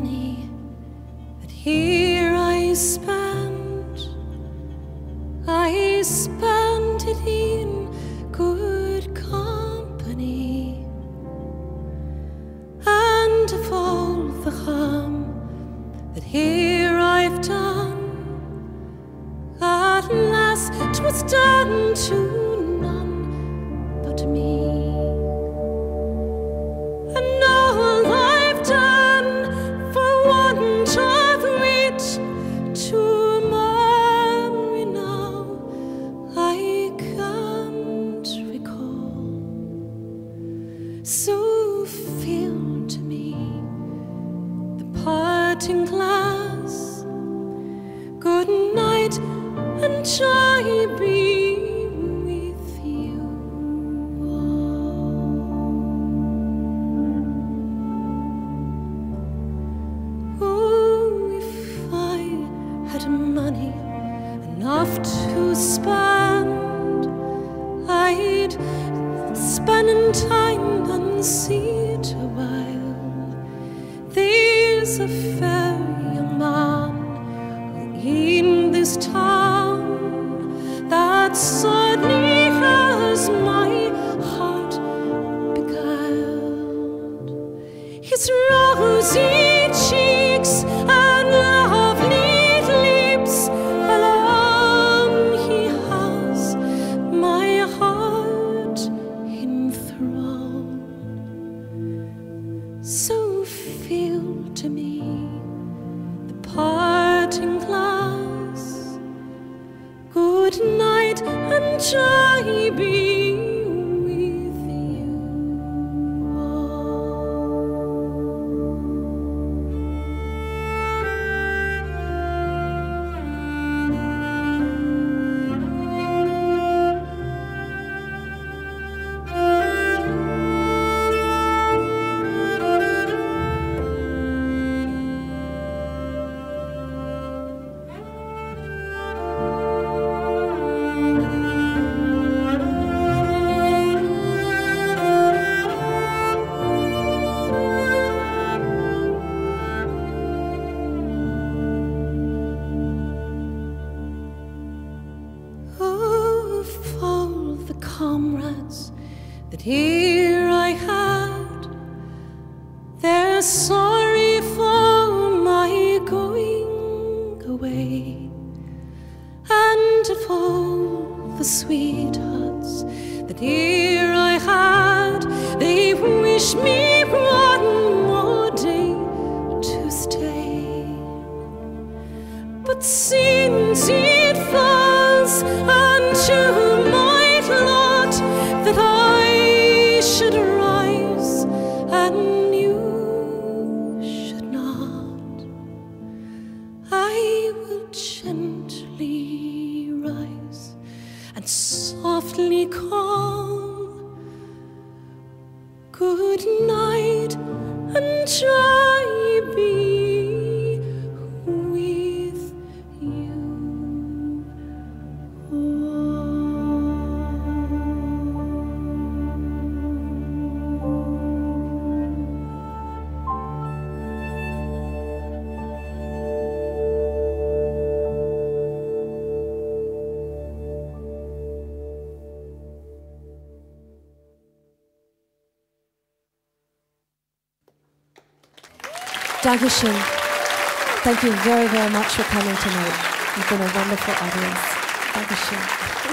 money that here I spend, I spend it in good company. And of all the harm that here I've done, at last 'twas done to parting glass. There's a fair young man in this town that suddenly has my heart beguiled. His rosy cheeks and lovely lips alone he has my heart enthralled. So to me the parting glass. Good night and joy be that here I had, they're sorry for my going away, and of all the sweethearts that here I had, they wish me one more day to stay. But since it falls unto my lot that I should rise and you should not, I will gently rise and softly call. Good night and joy Dankeschön. Thank you very, very much for coming tonight. You've been a wonderful audience. thank Dankeschön.